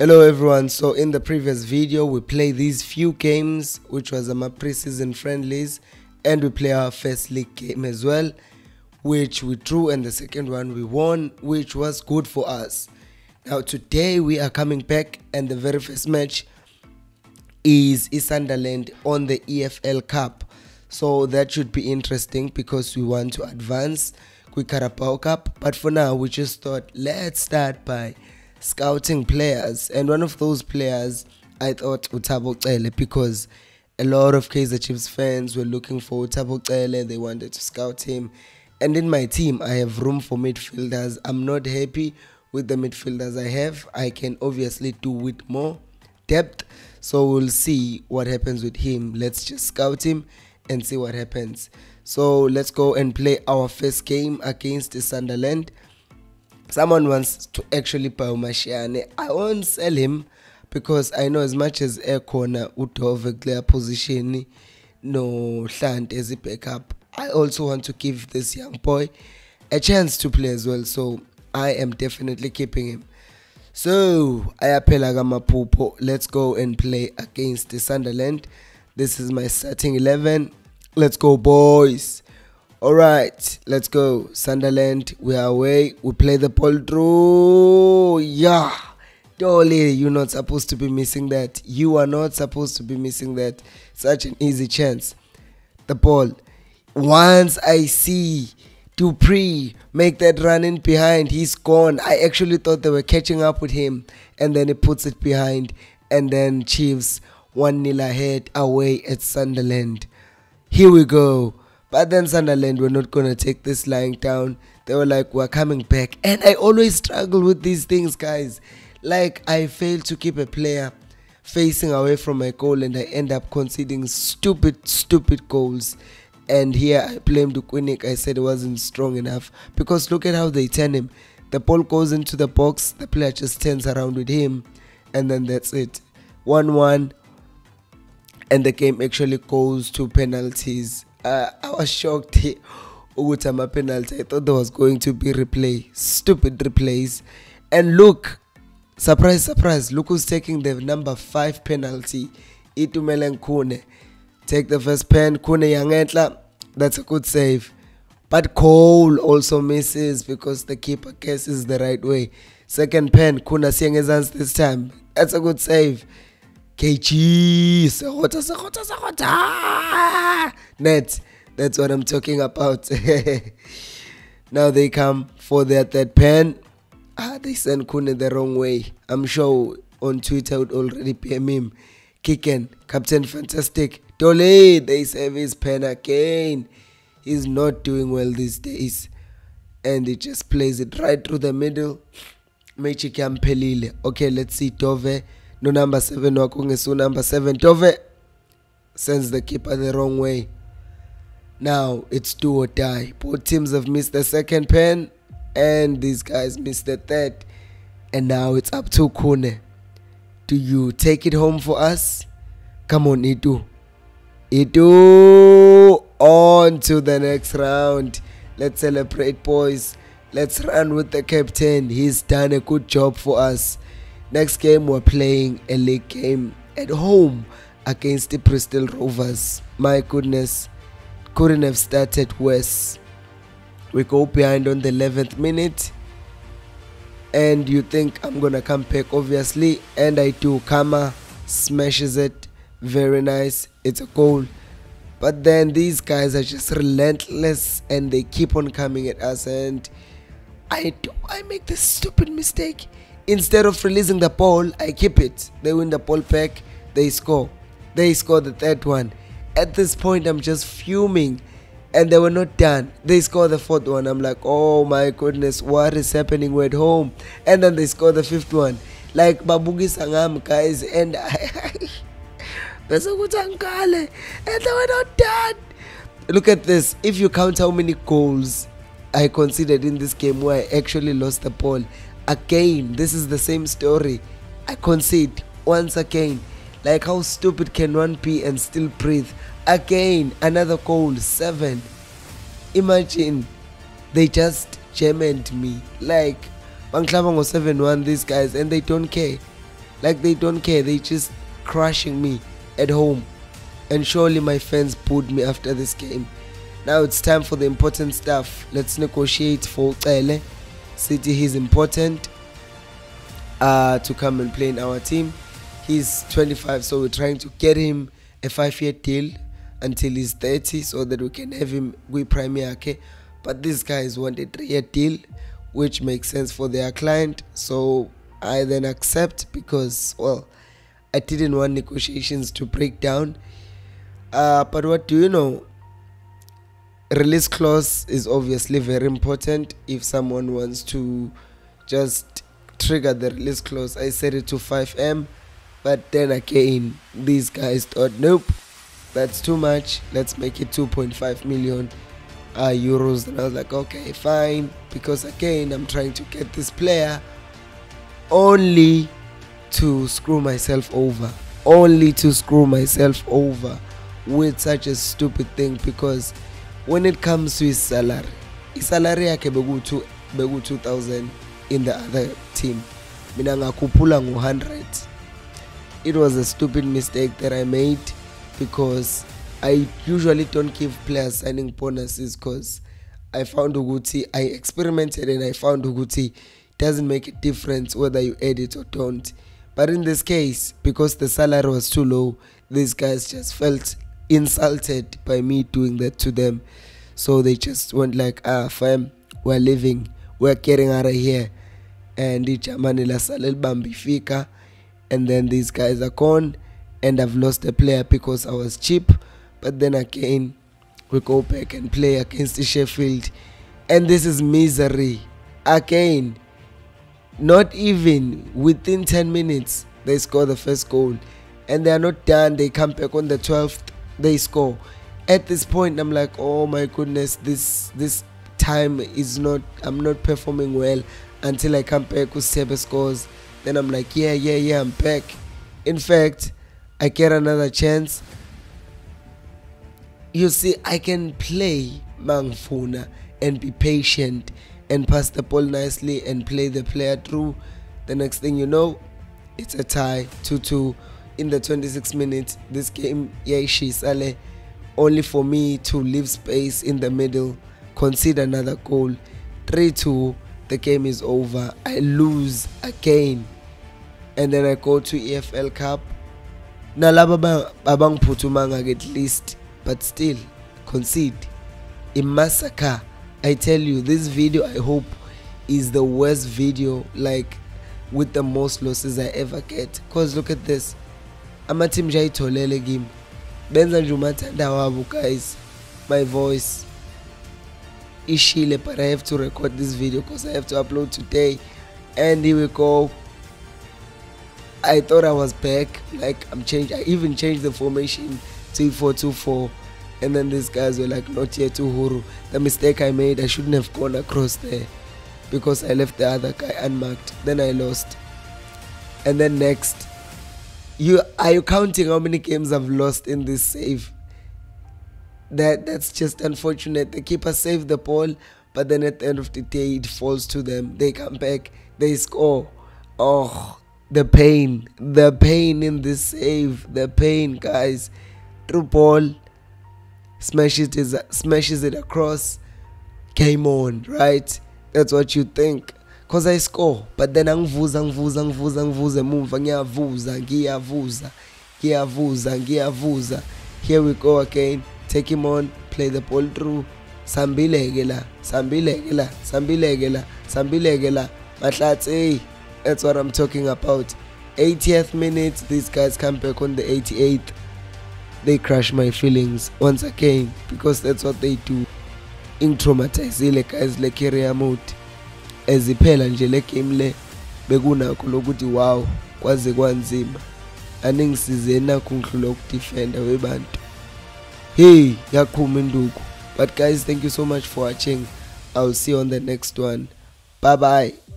Hello everyone, so in the previous video we played these few games which was my pre-season friendlies and we play our first league game as well which we drew and the second one we won which was good for us. Now today we are coming back and the very first match is Sunderland on the EFL Cup. So that should be interesting because we want to advance quick Carabao Cup but for now we just thought let's start by scouting players, and one of those players I thought uThabo Cele because a lot of Kaizer Chiefs fans were looking for uThabo Cele, they wanted to scout him. And in my team, I have room for midfielders. I'm not happy with the midfielders I have. I can obviously do with more depth. So we'll see what happens with him. Let's just scout him and see what happens. So let's go and play our first game against Sunderland someone wants to actually buy uMashiane. I won't sell him because I know as much as ekhona uDove clear position no Hlant as a backup. I also want to give this young boy a chance to play as well so I am definitely keeping him. So ayaphela kamaphupho let's go and play against the Sunderland. This is my starting 11 let's go boys all right, let's go. Sunderland, we are away. We play the ball through. Yeah. Dolly, you're not supposed to be missing that. You are not supposed to be missing that. Such an easy chance. The ball. Once I see Du Preez make that run in behind, he's gone. I actually thought they were catching up with him. And then he puts it behind. And then Chiefs 1 0 ahead away at Sunderland. Here we go. But then Sunderland were not going to take this lying down. They were like, we're coming back. And I always struggle with these things, guys. Like, I fail to keep a player facing away from my goal and I end up conceding stupid, stupid goals. And here I blamed uKwinika. I said it wasn't strong enough. Because look at how they turn him. The ball goes into the box, the player just turns around with him, and then that's it. 1 1. And the game actually goes to penalties uh, I was shocked ukuthi ama-penalty i thought there was going to be replay stupid replays. And look surprise surprise look who's taking the number five penalty Itumeleng Khune take the first pen Khune yangetla that's a good save. But Cole also misses because the keeper guesses the right way. Second pen Khune siyengezansi this time that's a good save KG Sekgota Sekgota Sekgota. Net that's what I'm talking about. Now they come for their third pen. Ah they send Khune the wrong way. I'm sure on Twitter would already be a meme. Kicken Captain Fantastic. Dole they save his pen again. He's not doing well these days. And he just plays it right through the middle. Mechi kamphelile okay let's see Dove no number 7 wakho ngesu number 7 tove sends the keeper the wrong way. Now it's do or die. Both teams have missed the second pen and these guys missed the third. And now it's up to Khune do you take it home for us? Come on Itu Itu on to the next round. Let's celebrate boys. Let's run with the captain. He's done a good job for us Next game, we're playing a league game at home against the Bristol Rovers. My goodness, couldn't have started worse. We go behind on the 11th minute, and you think I'm gonna come back, obviously, and I do. Kama smashes it, very nice. It's a goal. But then these guys are just relentless and they keep on coming at us, and I do I make this stupid mistake Instead of releasing the ball, I keep it. They win the ball back, they score. They score the third one. At this point, I'm just fuming. And they were not done. They score the fourth one. I'm like, oh my goodness, what is happening? We're at home. And then they score the fifth one. Like Babugi Sangam, guys. And I. and they were not done. Look at this. If you count how many goals I considered in this game where I actually lost the ball, again. This is the same story. I concede once again. Like how stupid can one be and still breathe? Again another goal seven. Imagine they just jammed me. Like bangihlaba ngo 7-1 these guys and they don't care. Like they don't care. They just crushing me at home. And surely my fans booed me after this game. Now it's time for the important stuff. Let's negotiate for Cele City he's important uh, to come and play in our team. He's 25 so we're trying to get him a five year deal until he's 30 so that we can have him with premier okay but these guys want a three year deal which makes sense for their client. So i then accept because well i didn't want negotiations to break down. Uh, but what do you know release clause is obviously very important. If someone wants to just trigger the release clause i set it to 5m but then again these guys thought nope that's too much. Let's make it 2.5 million uh, euros. And i was like okay fine because again i'm trying to get this player only to screw myself over only to screw myself over with such a stupid thing because when it comes to his salary isalary yakhe beku beku 2000 in the other team mina ngakhuphula ngo-100 it was a stupid mistake that i made because I usually don't give players signing bonuses because I found Uguti, I experimented and I found Uguti doesn't make a difference whether you add it or don't. But in this case, because the salary was too low, these guys just felt insulted by me doing that to them. So they just went like, ah, fam, we're leaving, we're getting out of here. And ijamani lasala libamba ifika and then these guys are gone and I've lost a player because I was cheap. But then again, we go back and play against Sheffield, and this is misery again. Not even within 10 minutes, they score the first goal, and they are not done. They come back on the 12th, they score. At this point, I'm like, oh my goodness, this this time is not. I'm not performing well until I come back with Sebe scores. Then I'm like, yeah, yeah, yeah, I'm back. In fact, I get another chance. You see, I can play Mangfuna and be patient and pass the ball nicely and play the player through. The next thing you know, it's a tie 2 2 in the 26 minutes. This game, Yaishi Sale, only for me to leave space in the middle, concede another goal. 3 2, the game is over. I lose again. And then I go to EFL Cup nalaba abangiphuthumanga at least but still concede a massacre i tell you this video i hope is the worst video like with the most losses i ever get because look at this ama-team nje ayitholele kimi benza nje umathanda wabo guys my voice ishile but i have to record this video because i have to upload today and here we go I thought I was back. Like I'm changed. I even changed the formation to 424 and then these guys were like not yet Uhuru. The mistake I made, I shouldn't have gone across there because I left the other guy unmarked. Then I lost. And then next, you are you counting how many games I've lost in this save? That that's just unfortunate. The keeper saved the ball, but then at the end of the day it falls to them. They come back, they score. Oh, the pain, the pain in this save, the pain, guys. Through ball, smashes it, smashes it across. Game on, right? That's what you think. Cause I score, but then angivuza ngivuza ngivuza ngivuza emuva ngiyavuza ngiyavuza ngiyavuza ngiyavuza here we go again take him on play the ball through sambileke la sambileke la sambileke la sambileke la mahlatsi that's what I'm talking about. 80th minute, these guys come back on the 88th. They crush my feelings once again because that's what they do. Intraumatizile guys le career mode. Eziphela nje le game le bekunakho lokuthi wow kwaze kwanzima. Ukudefenda webantu. Hey, yakhuma induku. But guys, thank you so much for watching. I'll see you on the next one. Bye bye.